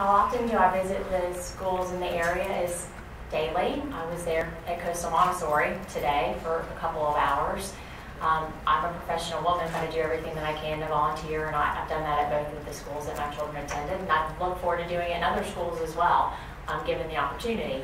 How often do I visit the schools in the area is daily. I was there at Coastal Montessori today for a couple of hours. Um, I'm a professional woman, but I do everything that I can to volunteer, and I, have done that at both of the schools that my children attended, and I look forward to doing it in other schools as well, um, given the opportunity.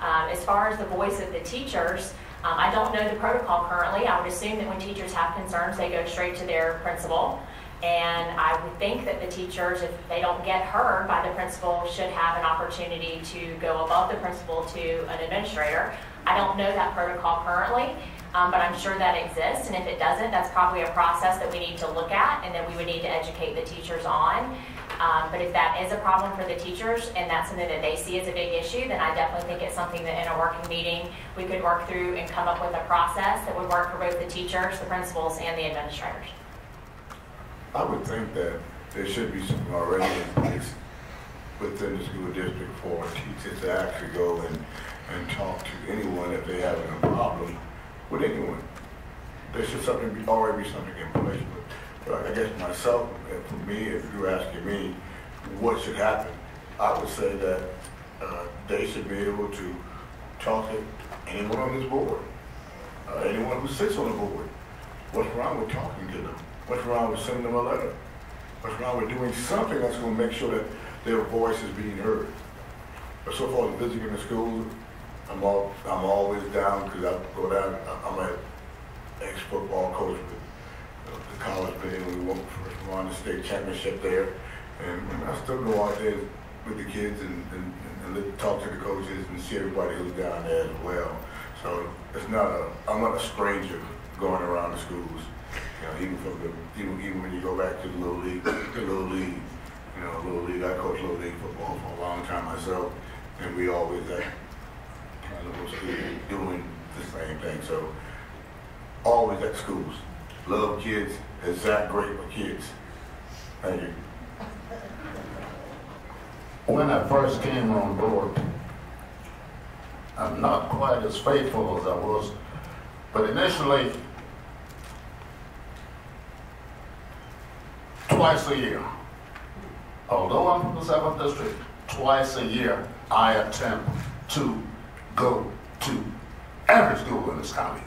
Um, as far as the voice of the teachers, um, I don't know the protocol currently. I would assume that when teachers have concerns, they go straight to their principal. And I would think that the teachers, if they don't get heard by the principal, should have an opportunity to go above the principal to an administrator. I don't know that protocol currently, um, but I'm sure that exists. And if it doesn't, that's probably a process that we need to look at and that we would need to educate the teachers on. Um, but if that is a problem for the teachers and that's something that they see as a big issue, then I definitely think it's something that in a working meeting we could work through and come up with a process that would work for both the teachers, the principals, and the administrators. I would think that there should be something already in place within the school district for teachers to actually go and, and talk to anyone if they have a problem with anyone. There should something be, already be something in place. But, but I guess myself, for me, if you're asking me what should happen, I would say that uh, they should be able to talk to anyone on this board, uh, anyone who sits on the board. What's wrong with talking to them? What's wrong with sending them a letter? What's wrong with doing something that's going to make sure that their voice is being heard? But so far as visiting the schools, I'm all, I'm always down because I go down. I'm an ex-football coach with the college band. We won, won the state championship there, and, I still go out there with the kids and, and, and, talk to the coaches and see everybody who's down there as well. So it's not a, I'm not a stranger going around the schools. Know, even from the even even when you go back to the little league, the little league, you know, little league. I coached little league football for a long time myself, and we always at kind of schools doing the same thing. So always at schools, love kids, is that great for kids. Thank you. When I first came on board, I'm not quite as faithful as I was, but initially twice a year. Although I'm from the 7th District, twice a year I attempt to go to every school in this county.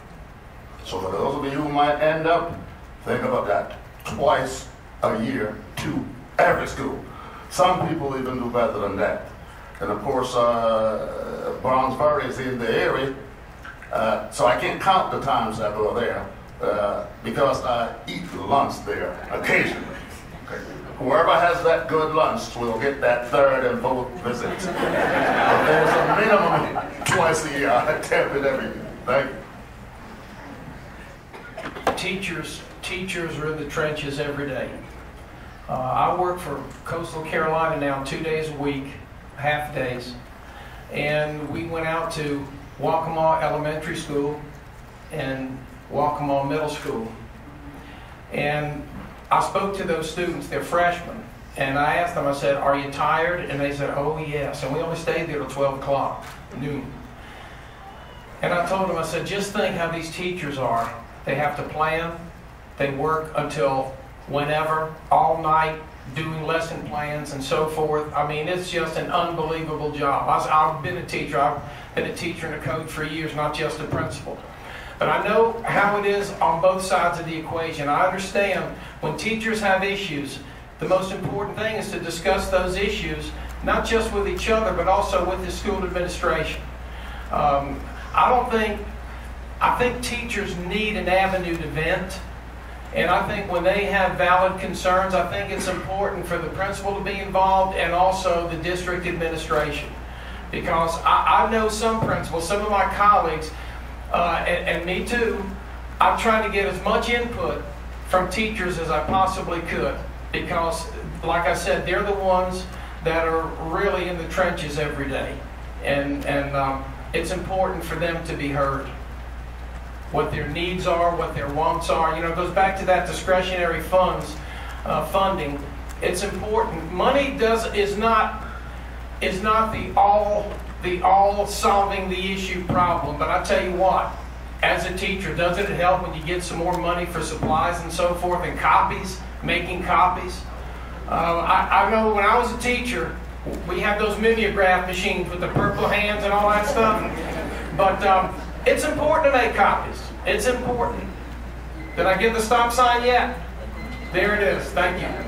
So for those of you who might end up, think about that. Twice a year to every school. Some people even do better than that. And of course, uh, Browns is in the area, uh, so I can't count the times I go there uh, because I eat lunch there occasionally. Whoever has that good lunch will get that third and fourth visit. but there's a minimum twice a year. I it every year. Thank you. Teachers, teachers are in the trenches every day. Uh, I work for Coastal Carolina now two days a week, half days. And we went out to Waccamaw Elementary School and Waccamaw Middle School. And I spoke to those students, they're freshmen, and I asked them, I said, Are you tired? And they said, Oh, yes. And we only stayed there till 12 o'clock, noon. And I told them, I said, Just think how these teachers are. They have to plan, they work until whenever, all night, doing lesson plans and so forth. I mean, it's just an unbelievable job. I, have been a teacher, I've been a teacher and a coach for years, not just a principal. But I know how it is on both sides of the equation. I understand when teachers have issues, the most important thing is to discuss those issues, not just with each other, but also with the school administration. Um, I don't think, I think teachers need an avenue to vent. And I think when they have valid concerns, I think it's important for the principal to be involved and also the district administration. Because I, I know some principals, some of my colleagues, uh, and, and me too, I'm trying to get as much input from teachers as I possibly could because, like I said, they're the ones that are really in the trenches every day. And, and um, it's important for them to be heard. What their needs are, what their wants are. You know, it goes back to that discretionary funds uh, funding. It's important. Money does is not is not the all the all solving the issue problem. But I tell you what, as a teacher, doesn't it help when you get some more money for supplies and so forth and copies, making copies? Uh, I, I know when I was a teacher, we have those mimeograph machines with the purple hands and all that stuff. But um, it's important to make copies. It's important. Did I get the stop sign yet? There it is. Thank you.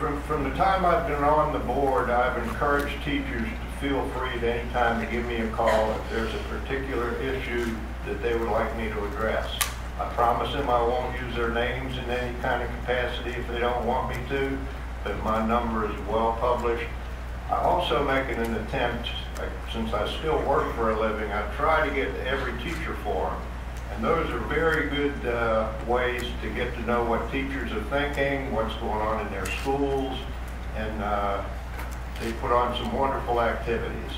From, from the time I've been on the board, I've encouraged teachers to feel free at any time to give me a call if there's a particular issue that they would like me to address. I promise them I won't use their names in any kind of capacity if they don't want me to, but my number is well published. I also make an attempt, since I still work for a living, I try to get to every teacher forum. And those are very good uh, ways to get to know what teachers are thinking, what's going on in their schools, and uh, they put on some wonderful activities.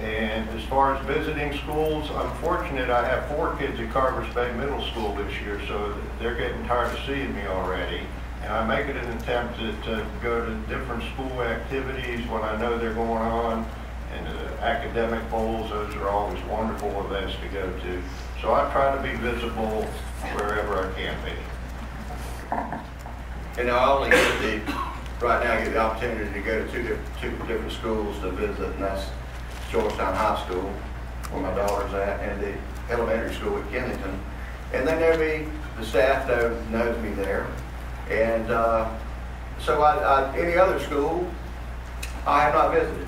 And as far as visiting schools, I'm fortunate I have four kids at Carvers Bay Middle School this year, so they're getting tired of seeing me already. And I make it an attempt to, to go to different school activities when I know they're going on. And uh, academic bowls, those are always wonderful events to go to. So I try to be visible wherever I can be. And I only get the, right now, I get the opportunity to go to two different, two different schools to visit, and that's Georgetown High School, where my daughter's at, and the elementary school at Kensington. And they know me, the staff know, knows me there. And, uh, so I, I, any other school, I have not visited.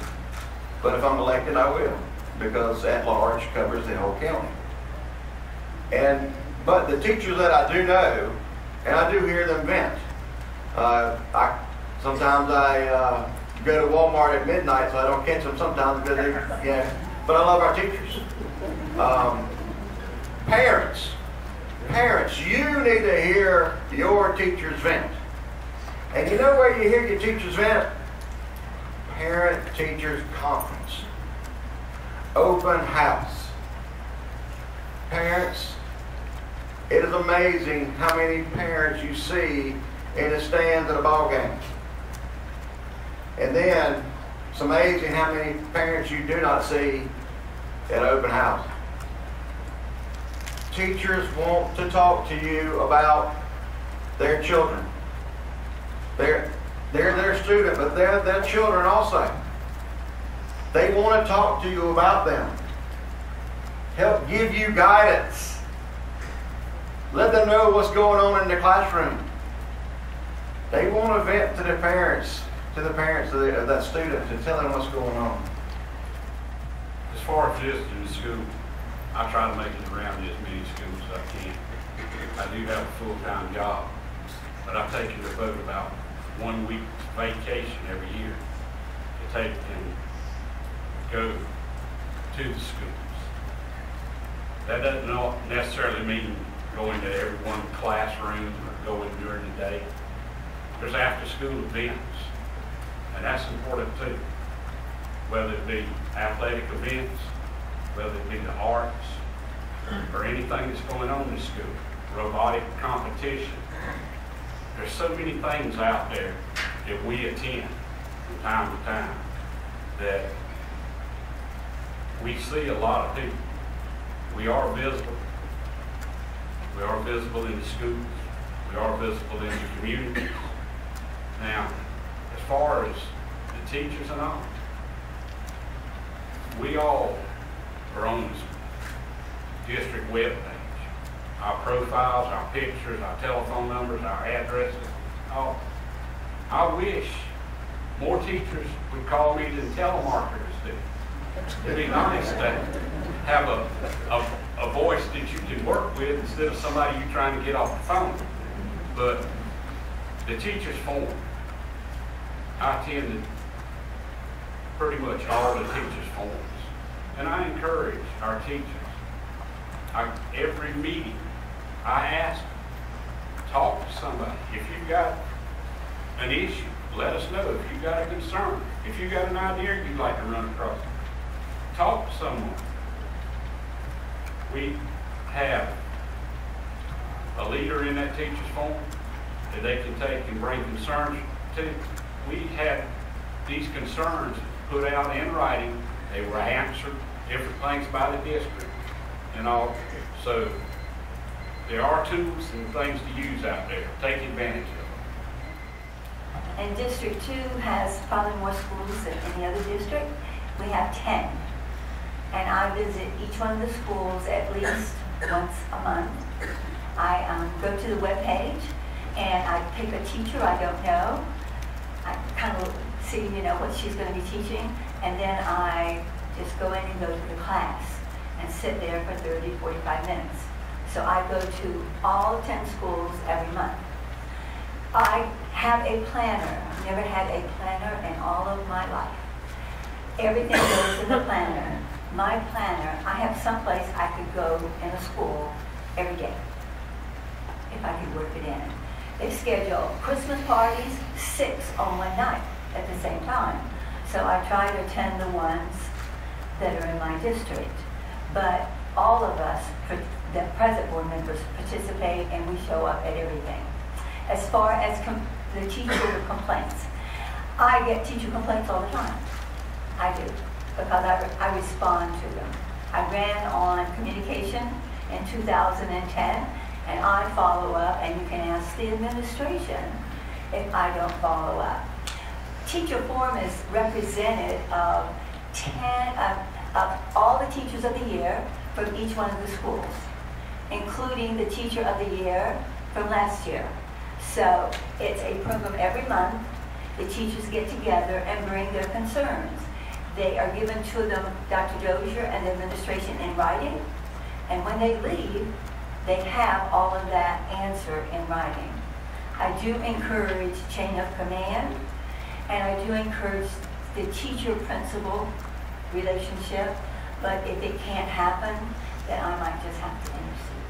But if I'm elected, I will, because at-large covers the whole county. And, but the teachers that I do know, and I do hear them vent. Uh, I, sometimes I, uh, go to Walmart at midnight, so I don't catch them sometimes because they, yeah. But I love our teachers. Um, parents, parents, you need to hear your teachers vent. And you know where you hear your teachers vent? Parent Teachers Conference. Open house. Parents, it is amazing how many parents you see in the stands at a ball game. And then it's amazing how many parents you do not see at open house. Teachers want to talk to you about their children. They're, they're their student, but they're their children also. They want to talk to you about them. Help give you guidance. Let them know what's going on in the classroom. They want to vent to the parents, to the parents of, the, of that student, to tell them what's going on. As far as visiting the school, I try to make it around as many schools as I can. I do have a full-time job, but I take it about about one week vacation every year to take and go to the schools. That doesn't necessarily mean going to every one classroom or going during the day. There's after-school events, and that's important too. Whether it be athletic events, whether it be the arts, or anything that's going on in school, robotic competition. There's so many things out there that we attend from time to time that we see a lot of people. We are visible. We are visible in the schools. We are visible in the communities. Now, as far as the teachers and all, we all are on this district webpage. Our profiles, our pictures, our telephone numbers, our addresses, all. I wish more teachers would call me than telemarketers do. It'd be nice to have a, a, a voice that you can work with instead of somebody you're trying to get off the phone. But the teachers forum, I attended pretty much all the teachers forums. And I encourage our teachers, every meeting, I ask, talk to somebody. If you've got an issue, let us know. If you've got a concern, if you've got an idea you'd like to run across, talk to someone. We have a leader in that teachers forum that they can take and bring concerns to. We had these concerns put out in writing. They were answered, different things by the district and all. So there are tools and things to use out there. Take advantage of them. and District Two has probably more schools than any other district. We have ten. And I visit each one of the schools at least once a month. I um, go to the webpage and I pick a teacher I don't know. I kind of see, you know, what she's going to be teaching. And then I just go in and go to the class and sit there for 30, 45 minutes. So I go to all 10 schools every month. I have a planner. I've never had a planner in all of my life. Everything goes in the planner. My planner, I have someplace I could go in a school every day if I could work it in. They schedule Christmas parties, six on one night at the same time. So I try to attend the ones that are in my district. But all of us, the present board members, participate and we show up at everything. As far as the teacher complaints, I get teacher complaints all the time. I do, because I, re- I respond to them. I ran on communication in 2010, and I follow up, and you can ask the administration if I don't follow up. Teacher forum is represented of 10, of, of all the teachers of the year from each one of the schools, including the teacher of the year from last year. So it's a program every month. The teachers get together and bring their concerns. They are given to them, Dr. Dozier and the administration in writing. And when they leave, they have all of that answer in writing. I do encourage chain of command, and I do encourage the teacher-principal relationship, but if it can't happen, then I might just have to intercede.